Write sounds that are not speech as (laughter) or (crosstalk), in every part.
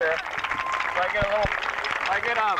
To get a little, to get um, up.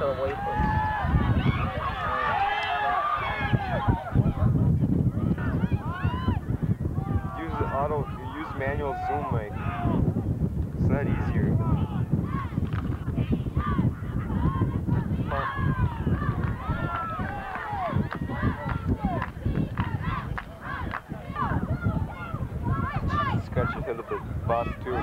Use auto, use manual zoom mic. It's not easier. Scratch your head a bit, boss too.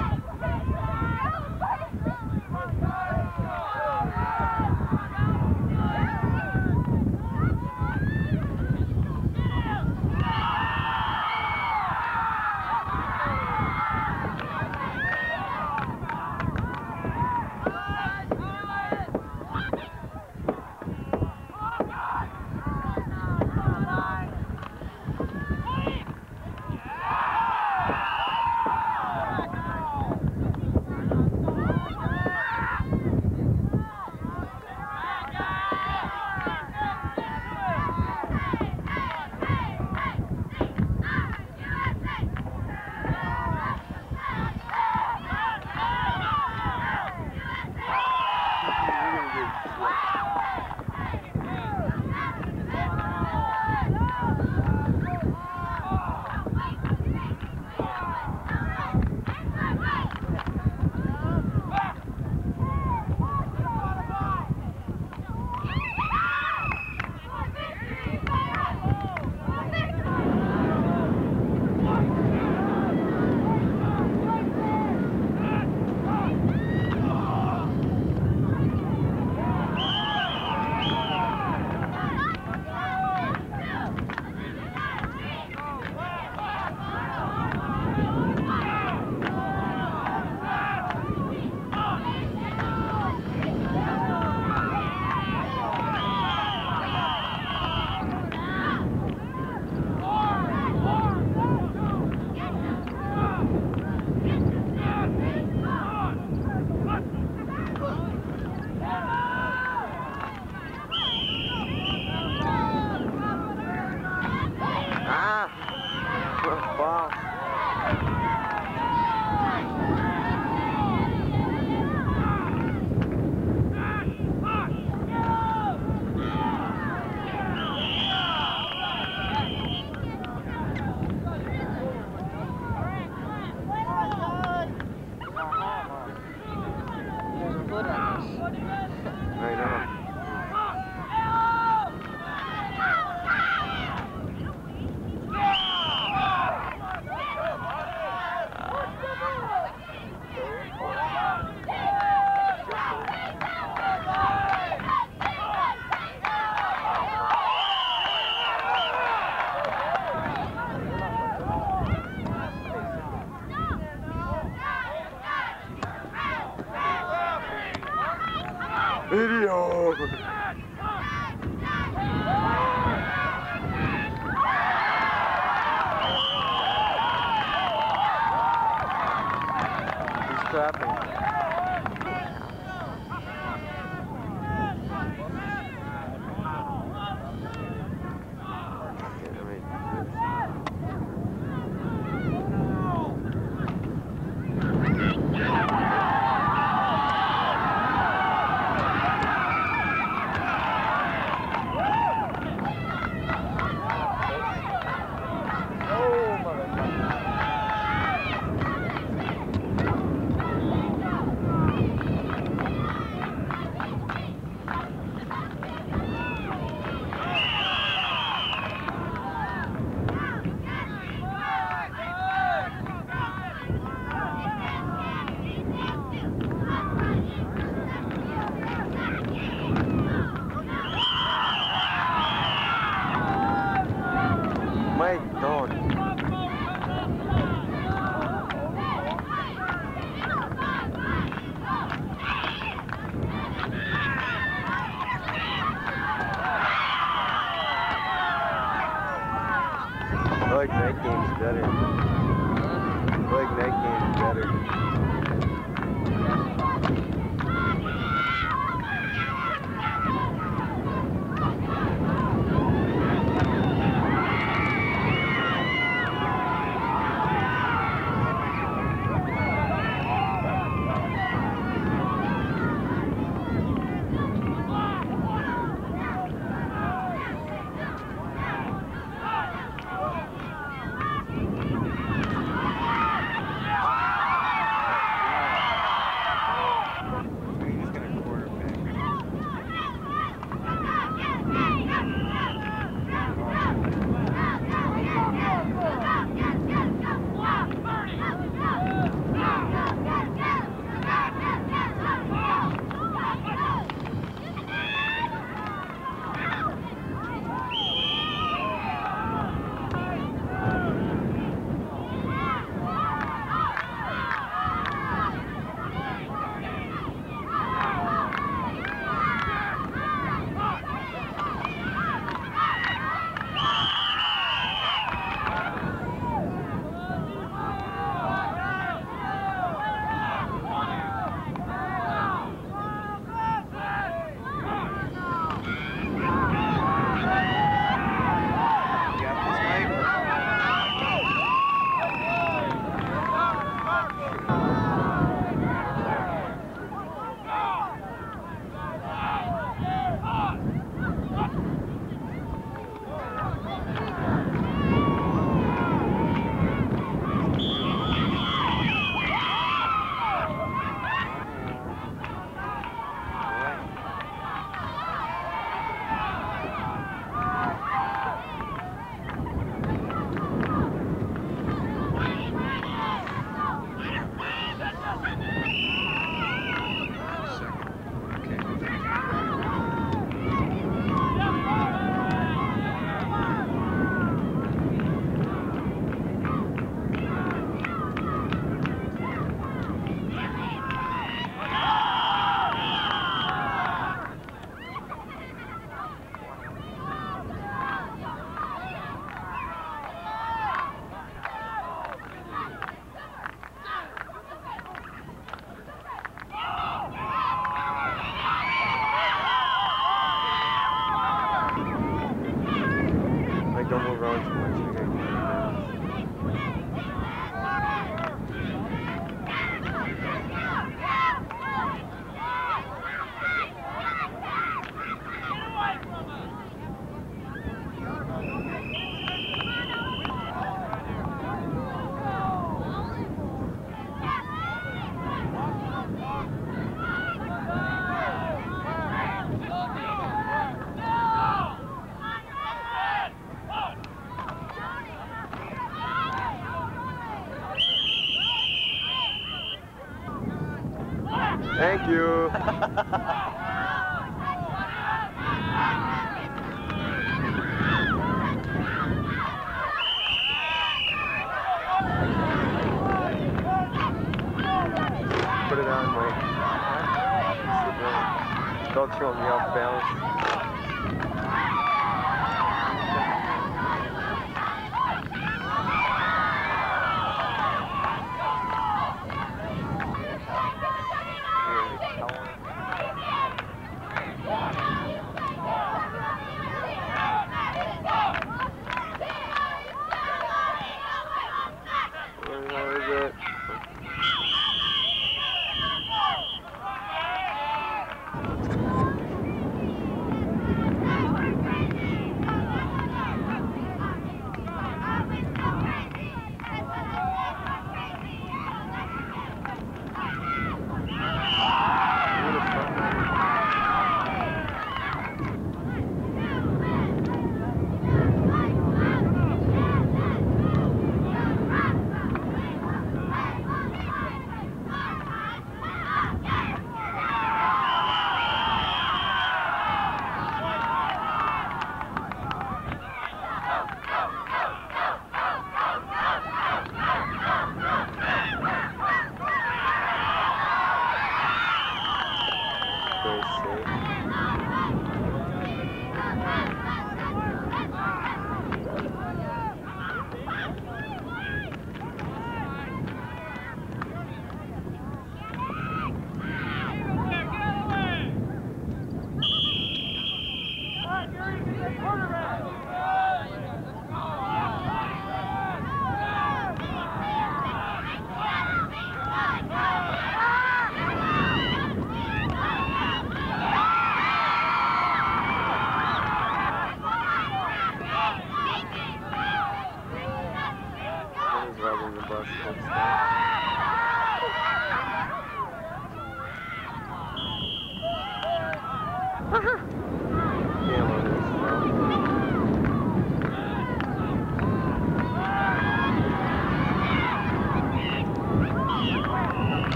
dois, seis.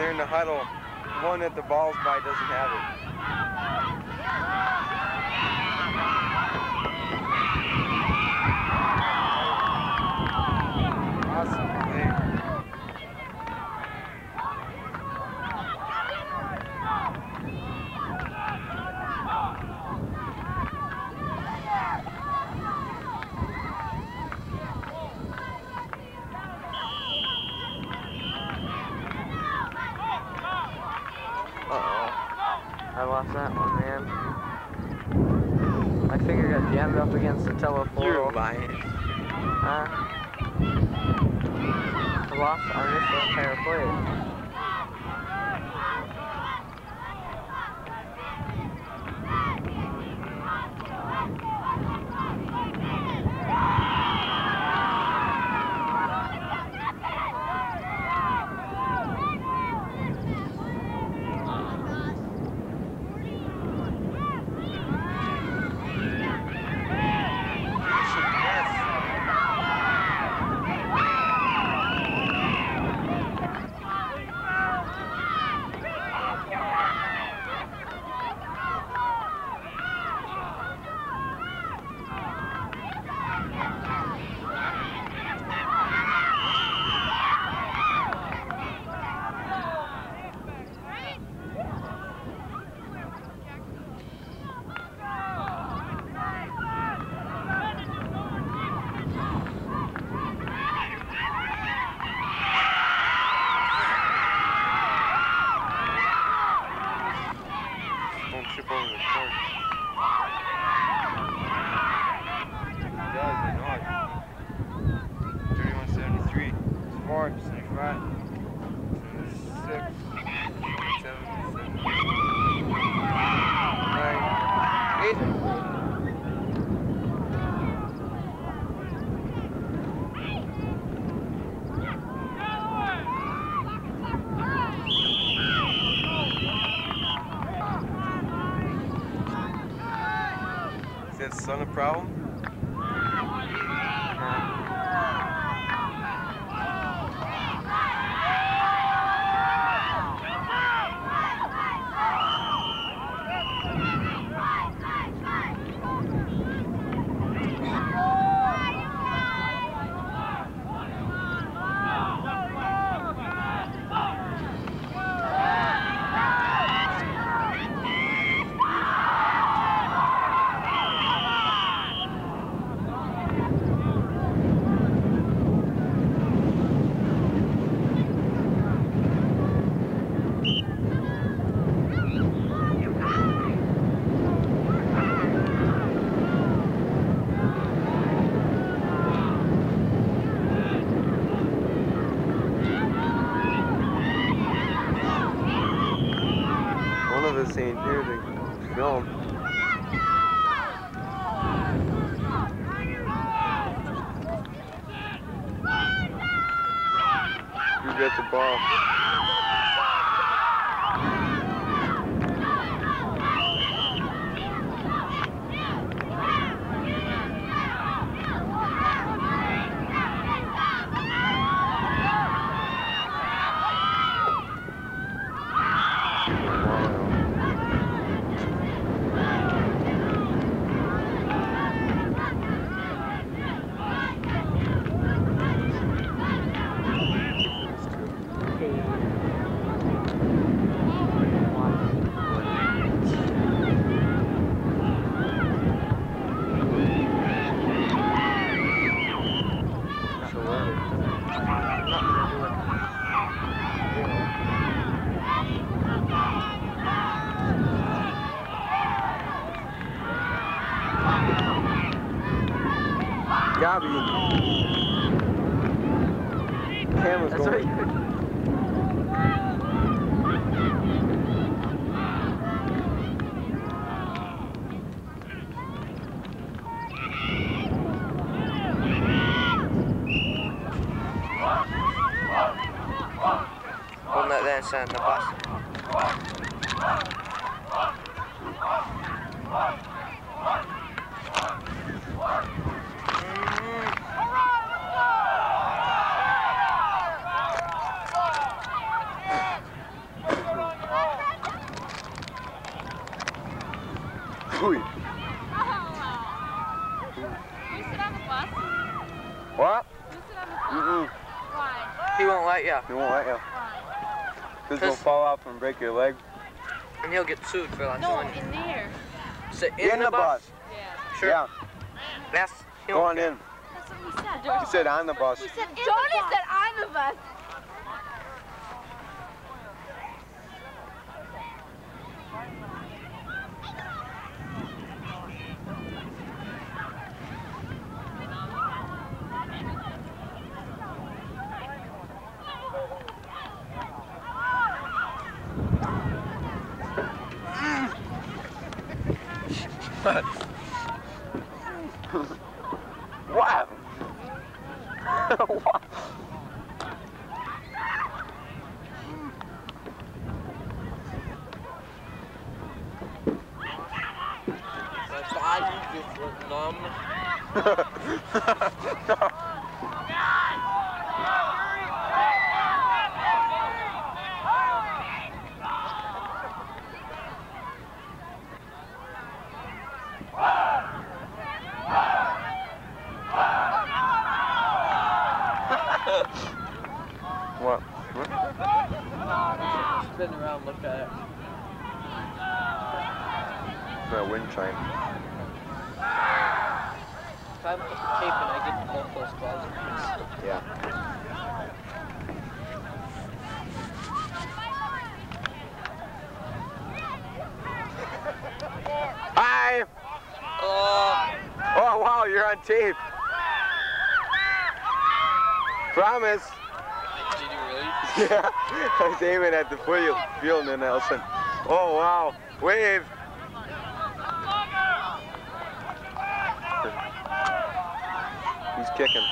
they're in the huddle, one that the ball's by doesn't have it. Gabby. Camera's That's going. right. Hold that there and send the bus. Ooh. You sit on the bus? What? You sit on the bus? Mm-mm. Why? He won't let you, He won't let you. Why? Because you'll Cause- fall off and break your leg. and he'll get sued for that. No, So in there. sit in, the, bus. Yeah. Sure. Yeah. That's he Go on in. That's what we said. He said on the bus. We said in Johnny said on the bus. Wow. What? My body just was numb. what? Spin around, look at it. My wind chime. If I put the tape and I get both those gloves. Yeah. Hi! Oh, Oh wow, you're on tape. Promise. did you really? (laughs) Yeah. I was aiming at the field, field and Nelson. Oh wow. Wave. Kicking.